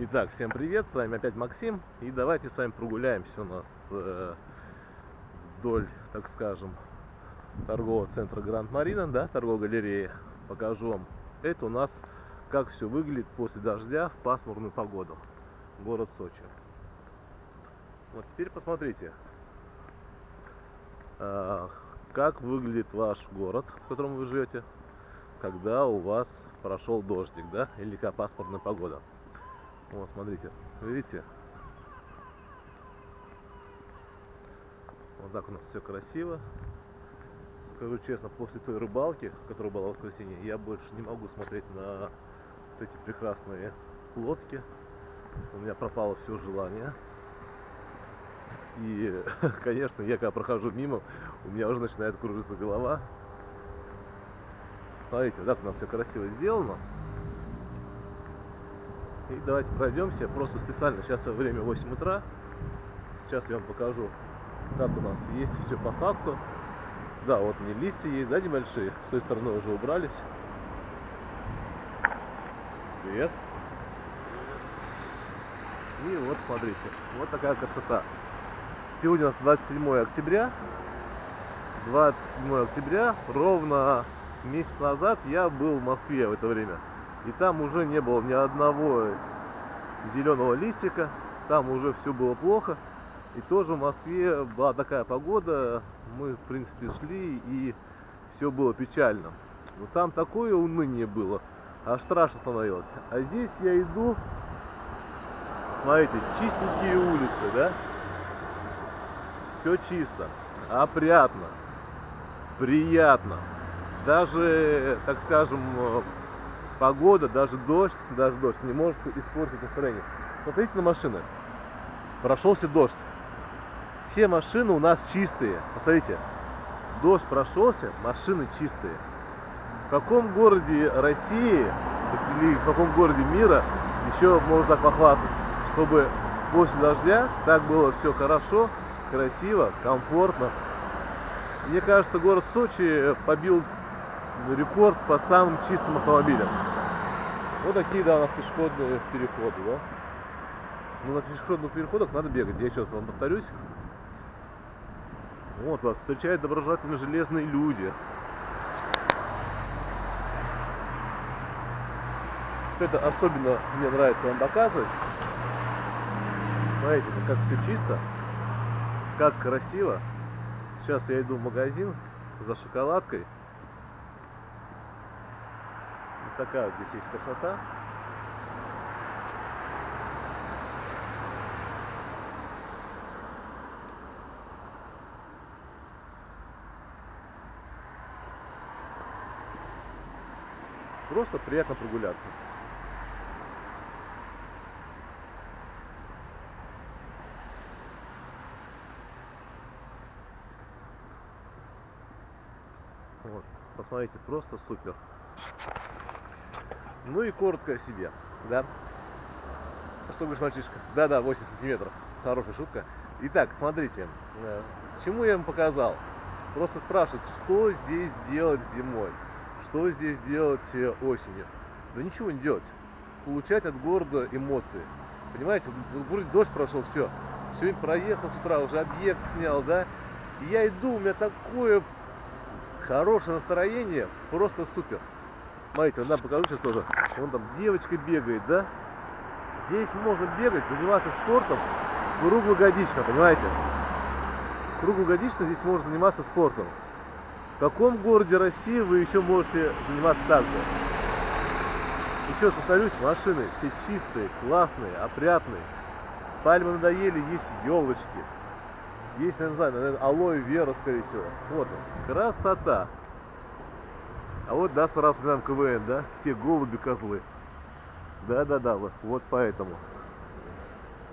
Итак, всем привет, с вами опять Максим, и давайте с вами прогуляемся у нас э, вдоль, так скажем, торгового центра Гранд Марина, да, торговой галереи. Покажу вам. Это у нас как все выглядит после дождя в пасмурную погоду. Город Сочи. Вот теперь посмотрите, э, как выглядит ваш город, в котором вы живете, когда у вас прошел дождик, да, или какая пасмурная погода. Вот, смотрите, видите? Вот так у нас все красиво. Скажу честно, после той рыбалки, которая была в воскресенье, я больше не могу смотреть на вот эти прекрасные лодки. У меня пропало все желание. И, конечно, я когда прохожу мимо, у меня уже начинает кружиться голова. Смотрите, вот так у нас все красиво сделано. И давайте пройдемся. Просто специально, сейчас время 8 утра. Сейчас я вам покажу, как у нас есть все по факту. Да, вот не листья есть, да, небольшие. С той стороны уже убрались. Привет. И вот смотрите, вот такая красота. Сегодня у нас 27 октября. 27 октября, ровно месяц назад я был в Москве в это время. И там уже не было ни одного зеленого листика, там уже все было плохо. И тоже в Москве была такая погода, мы в принципе шли и все было печально. Но там такое уныние было, аж страшно становилось. А здесь я иду, смотрите, чистенькие улицы, да? Все чисто, опрятно, приятно. Даже, так скажем, погода, даже дождь, даже дождь не может испортить настроение. Посмотрите на машины. Прошелся дождь. Все машины у нас чистые. Посмотрите. Дождь прошелся, машины чистые. В каком городе России или в каком городе мира еще можно так похвастаться, чтобы после дождя так было все хорошо, красиво, комфортно. Мне кажется, город Сочи побил рекорд по самым чистым автомобилям. Вот такие, да, у нас пешеходные переходы, да. Ну, на пешеходных переходах надо бегать. Я сейчас вам повторюсь. Вот вас встречают доброжелательные железные люди. Это особенно мне нравится вам показывать. Смотрите, как все чисто, как красиво. Сейчас я иду в магазин за шоколадкой. Вот такая здесь есть красота. Просто приятно прогуляться. Вот, посмотрите, просто супер. Ну и коротко о себе, да? Что говоришь, мальчишка? Да-да, 8 сантиметров. Хорошая шутка. Итак, смотрите, э, чему я вам показал? Просто спрашивают, что здесь делать зимой? Что здесь делать э, осенью? Да ничего не делать. Получать от города эмоции. Понимаете, вроде дождь прошел, все. Сегодня проехал с утра, уже объект снял, да? И я иду, у меня такое хорошее настроение, просто супер. Смотрите, вот нам покажу сейчас тоже. Вон там девочка бегает, да? Здесь можно бегать, заниматься спортом круглогодично, понимаете? Круглогодично здесь можно заниматься спортом. В каком городе России вы еще можете заниматься так же? Еще повторюсь, машины все чистые, классные, опрятные. Пальмы надоели, есть елочки. Есть, я не знаю, алоэ вера, скорее всего. Вот. Красота. А вот, да, сразу вспоминаем КВН, да? Все голуби козлы. Да-да-да, вот, вот поэтому.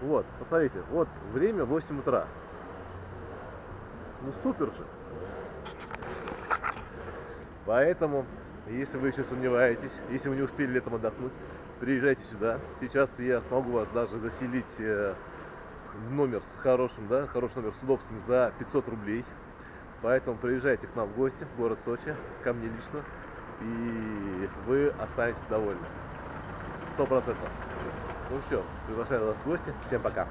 Вот, посмотрите, вот время 8 утра. Ну супер же. Поэтому, если вы еще сомневаетесь, если вы не успели летом отдохнуть, приезжайте сюда. Сейчас я смогу вас даже заселить э, номер с хорошим, да, хороший номер с удобством за 500 рублей. Поэтому приезжайте к нам в гости в город Сочи, ко мне лично, и вы останетесь довольны. Сто процентов. Ну все, приглашаю вас в гости. Всем пока.